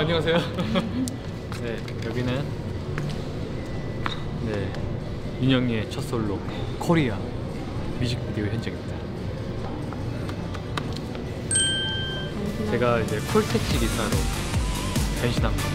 안녕하세요. 네 여기는 네 윤영이의 첫 솔로 코리아 뮤직비디오 현장입니다. 제가 이제 콜택시 기사로 변신합니다.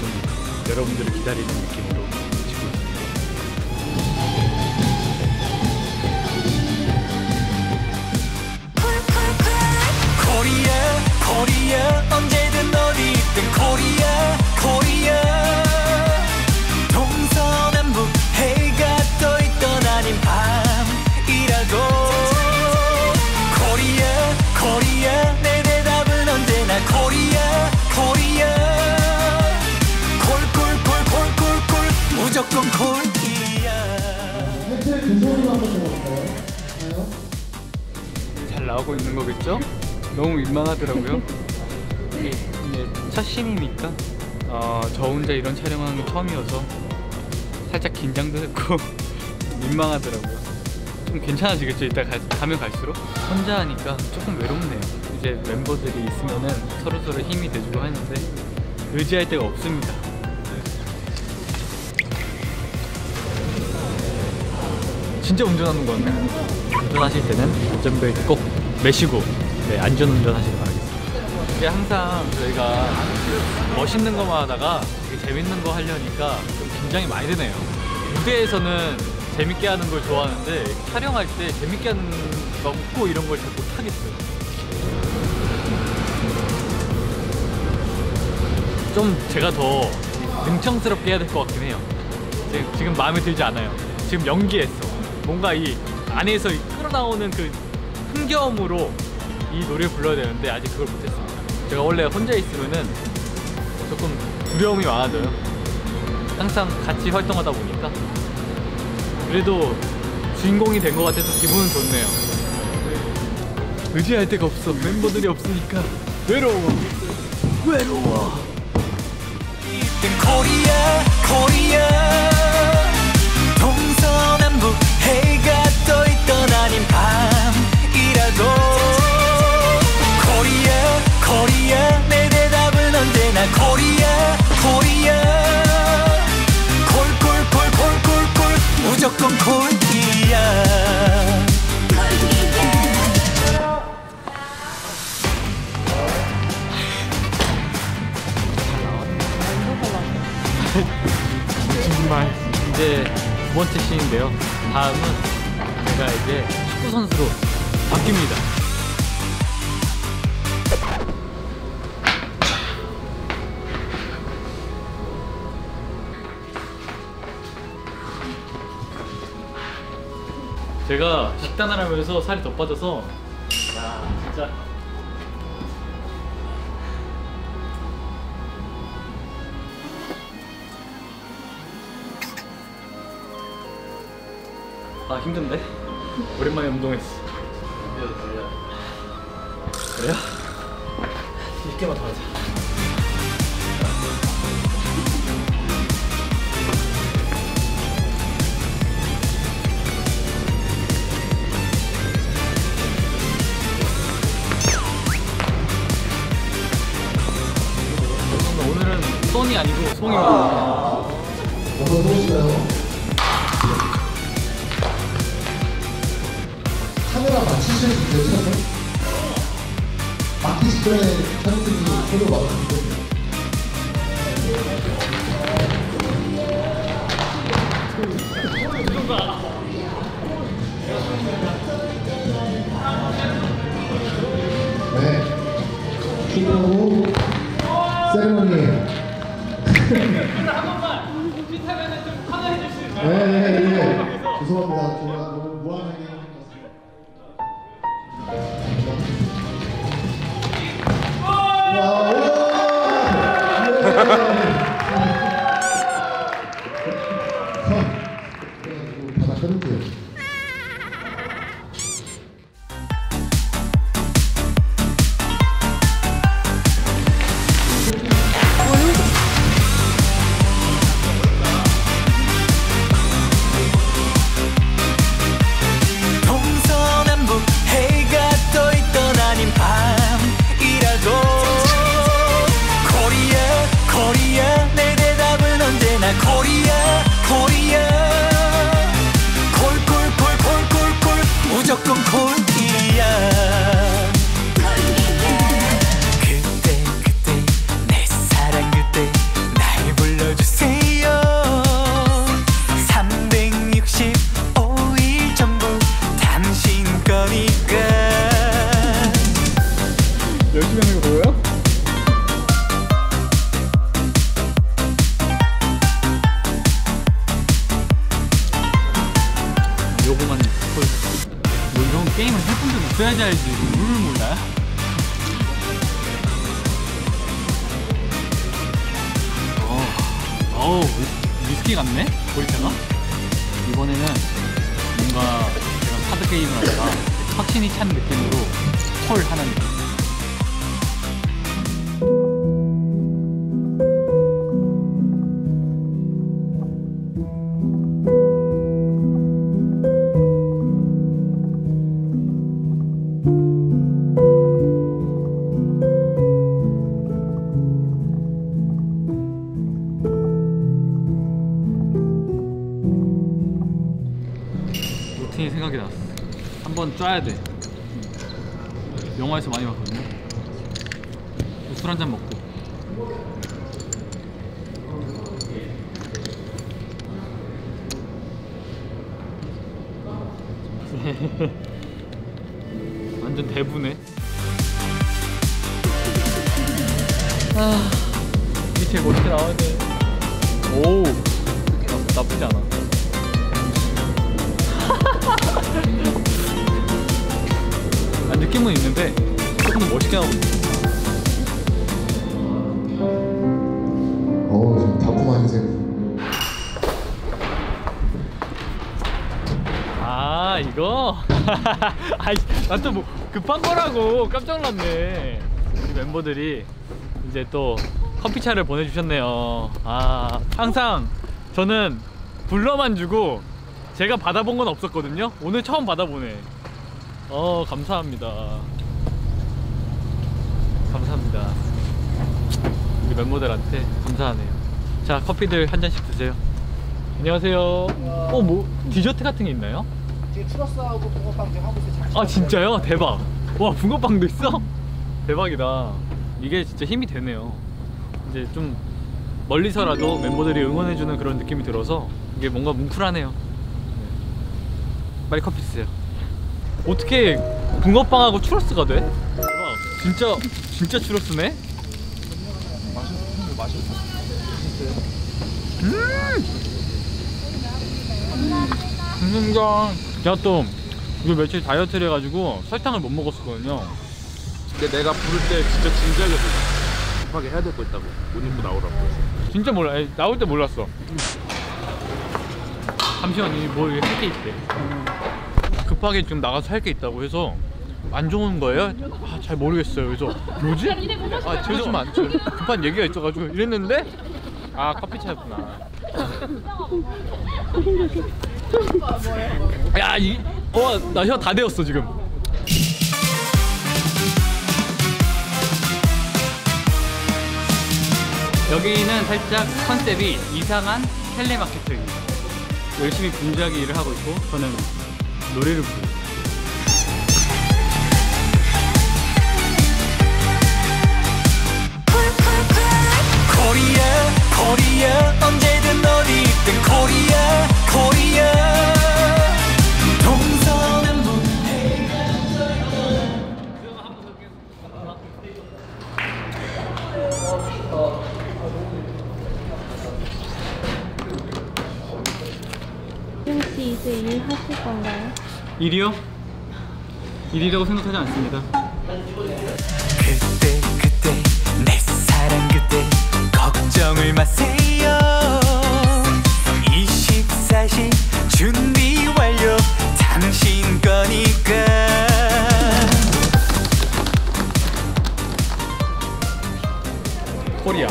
좀 여러분들을 기다리는 느낌으로 찍고 있습니다. 코리아 언제 무조건 코리아 혜택 근소리만 한번 들어볼까요? 잘 나오고 있는 거겠죠? 너무 민망하더라고요. 이게 첫 신이니까 어, 저 혼자 이런 촬영하는 건 처음이어서 살짝 긴장도 했고 민망하더라고요. 좀 괜찮아지겠죠? 이따 가, 가면 갈수록 혼자 하니까 조금 외롭네요. 이제 멤버들이 있으면은 서로 서로 힘이 돼주고 하는데 의지할 데가 없습니다. 진짜 운전하는 건 운전하실 때는 안전벨트 꼭 매시고 네, 안전운전 하시길 바라겠습니다. 이게 항상 저희가 멋있는 것만 하다가 되게 재밌는 거 하려니까 좀 긴장이 많이 되네요. 무대에서는 재밌게 하는 걸 좋아하는데 촬영할 때 재밌게 하는 거 없고 이런 걸 잘 못하겠어요. 좀 제가 더 능청스럽게 해야 될 것 같긴 해요. 지금, 지금 마음에 들지 않아요. 지금 연기했어. 뭔가 이 안에서 이 끌어나오는 그 흥겨움으로 이 노래를 불러야 되는데 아직 그걸 못했습니다. 제가 원래 혼자 있으면은 조금 두려움이 많아져요. 항상 같이 활동하다 보니까 그래도 주인공이 된 것 같아서 기분은 좋네요. 의지할 데가 없어. 멤버들이 없으니까 외로워. 외로워. 나 코리아 제가 식단을 하면서 살이 더 빠져서 야 진짜 아 힘든데? 오랜만에 운동했어. 그래요? 10개만 더 하자. 송입니다. 어서 보실까요? 카메라 맞추시는 분들 처음에 막기 직전에 촬영팀이 서로 맞추고 네. 킹오브 세레머니 네, 네, 네. 죄송합니다. 제가 너무 무한하게 있어야지 알지. 룰을 몰라요? 어, 어우, 위- 위스키 같네? 보리차가? 이번에는 뭔가 이런 카드 게임을 하다가 확신이 찬 느낌으로 콜 하는 느낌. 짜야 돼. 영화에서 많이 봤거든요. 술 한잔 먹고. 완전 대부네. 아, 밑에 멋있게 나와야 돼. 오, 나- 나쁘지 않아. 느낌은 있는데 조금 더 멋있게 하고 있어. 어우 지금 달콤한 색. 아 이거? 아이 나또 뭐 급한 거라고 깜짝 놀랐네 우리 멤버들이 이제 또 커피차를 보내주셨네요 아 항상 저는 불러만 주고 제가 받아본 건 없었거든요 오늘 처음 받아보네 어 감사합니다 감사합니다 우리 멤버들한테 감사하네요 자 커피들 한 잔씩 드세요 안녕하세요 어 뭐 디저트 같은 게 있나요? 지금 추러스하고 붕어빵 지금 하고 있어요. 아 진짜요? 대박. 와 붕어빵도 있어? 대박이다. 이게 진짜 힘이 되네요. 이제 좀 멀리서라도 멤버들이 응원해주는 그런 느낌이 들어서 이게 뭔가 뭉클하네요. 네. 빨리 커피 드세요. 어떻게 붕어빵하고 추러스가 돼? 대박. 진짜 진짜 추러스네? 맛있어. 맛있어. 감사합니다. 제가 또 이거 며칠 다이어트를 해가지고 설탕을 못 먹었었거든요. 근데 내가 부를 때 진짜 진지하게 불러. 급하게 해야 될 거 있다고 옷 입고 나오라고 진짜 몰라. 에이, 나올 때 몰랐어. 잠시만 뭐할 게 있대. 급하게 지금 나가서 할 게 있다고 해서 안 좋은 거예요? 아, 잘 모르겠어요. 그래서 뭐지? 아 잠시만 저 급한 얘기가 있어가지고 이랬는데 아 커피차였구나. 야 이, 어 나 혀 다 되었어 지금. 여기는 살짝 컨셉이 이상한 텔레마케터입니다. 열심히 분주하게 일을 하고 있고 저는 노래를 부르고 코리아 언제든 어디 있든 코리아 코리아 이제 일 하실 건가요? 일이요? 일이라고 생각하지 않습니다. 그때 그때 내 사랑 그때 걱정을 마세요 24시 준비 완료 당신 거니까 코리아.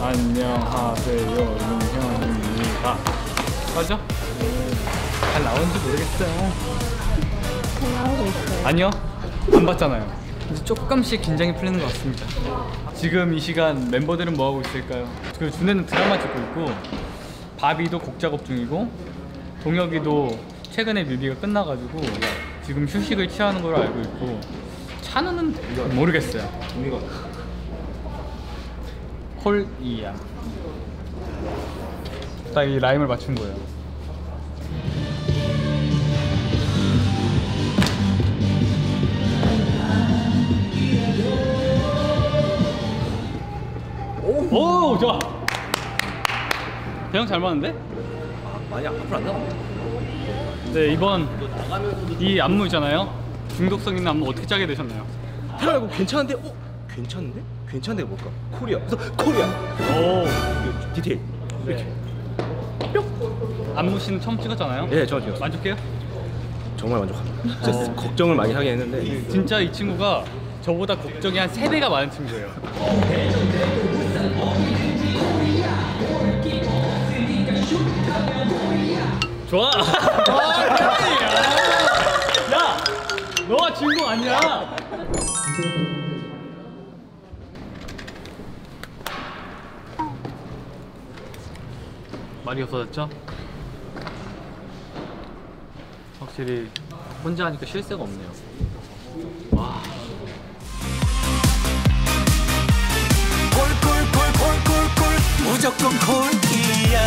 안녕하세요, 윤형입니다. 맞아? 잘 나오는지 모르겠어요. 잘 나오고 있어요. 아니요, 안 봤잖아요. 이제 조금씩 긴장이 풀리는 것 같습니다. 지금 이 시간 멤버들은 뭐 하고 있을까요? 그 준혜는 드라마 찍고 있고, 바비도 곡 작업 중이고, 동혁이도 최근에 뮤비가 끝나가지고 지금 휴식을 취하는 걸로 알고 있고, 찬우는 모르겠어요. 콜이야. 딱 이 라임을 맞춘 거예요. 오, 좋아. 대형 잘 맞는데? 많이 앞으로 안 나가네. 네 이번 이 안무 있잖아요. 중독성 있는 안무 어떻게 짜게 되셨나요? 하나 이거 괜찮은데? 어? 괜찮은데? 괜찮은데 뭘까? 콜이야. 그래서 콜이야. 오 이거 디테일. 이렇게. 안무 씨는 처음 찍었잖아요. 예, 저 찍었어요. 만족해요? 정말 만족합니다. 진짜 걱정을 많이 하긴 했는데 진짜 이 친구가 저보다 걱정이 한 3배가 많은 친구예요. 좋아. 야, 너가 주인공 아니야. 말이 없어졌죠? 확실히 혼자 하니까 쉴 새가 없네요. 와. 무조건 콜이야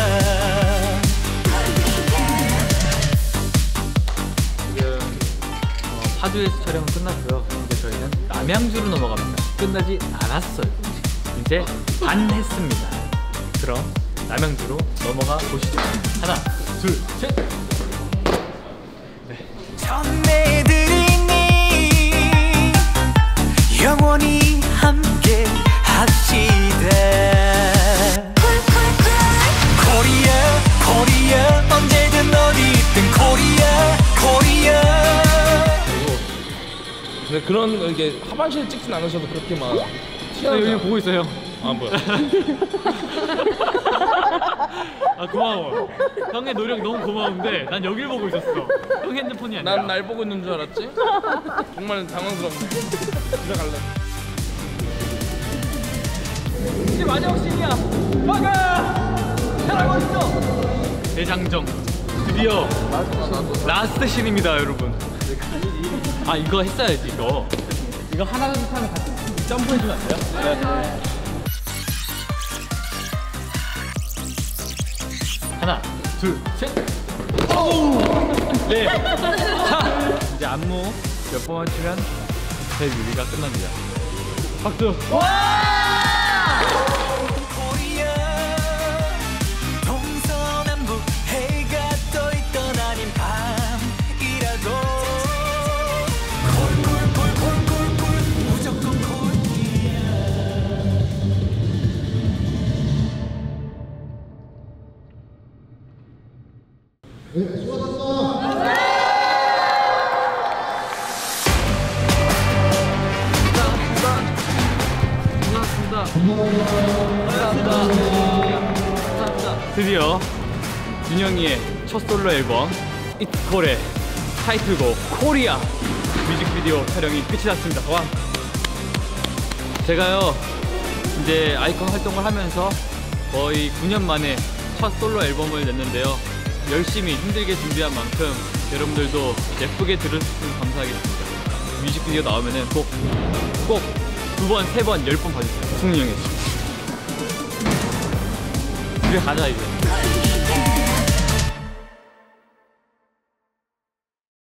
지금 어, 파주에서 촬영은 끝났고요. 이제 저희는 남양주로 넘어갑니다. 끝나지 않았어요. 이제 반 했습니다. 그럼 남양주로 넘어가 보시죠. 하나, 둘, 셋. 거 이게 하반신을 찍진 않으셔도 그렇게 막 네, 튀어나오지 여기 보고 있어요. 아 뭐야 아 고마워. 형의 노력 너무 고마운데 난 여길 보고 있었어. 형 핸드폰이 아니라. 난 날 보고 있는 줄 알았지? 정말 당황스럽네 집에 갈래 이제 마지막 씬이야. 막아! 사랑 있어. 대장정. 드디어 last scene입니다, 여러분. 아 이거 했어야지 이거. 이거 하나 둘 하면 같이 점프해주면 안 돼요? 하나, 둘, 셋. 오우! 네. 자, 이제 안무 몇 번만 치면 제 뮤비가 끝납니다. 박수. 첫 솔로 앨범 이트콜의 타이틀곡 코리아 뮤직비디오 촬영이 끝이 났습니다. 와. 제가요 이제 아이콘 활동을 하면서 거의 9년 만에 첫 솔로 앨범을 냈는데요. 열심히 힘들게 준비한 만큼 여러분들도 예쁘게 들으시면 감사하겠습니다. 뮤직비디오 나오면은 꼭 꼭 두 번, 세 번, 열 번 봐주세요. 승훈이 형이. 집에 가자 이제.